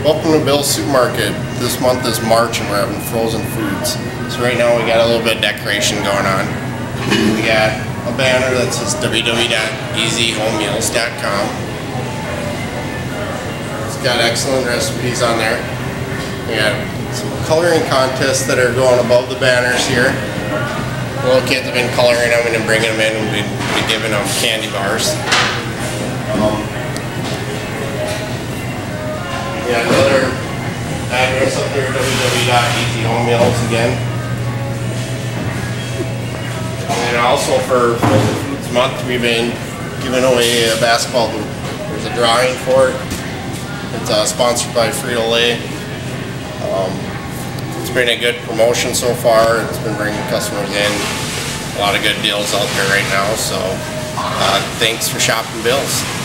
Welcome to Bill's Supermarket. This month is March and we're having frozen foods. So right now we got a little bit of decoration going on. We got a banner that says www.easyhomemeals.com. It's got excellent recipes on there. We got some coloring contests that are going above the banners here. Little kids have been coloring them and bringing them in and we've been giving them candy bars. Um, yeah, another address up there, www.easyhomemeals again. And also for Frozen Foods Month, we've been giving away a basketball hoop. There's a drawing for it. It's uh, sponsored by Frito-Lay. Um, it's been a good promotion so far. It's been bringing customers in. A lot of good deals out there right now. So uh, thanks for shopping Bills.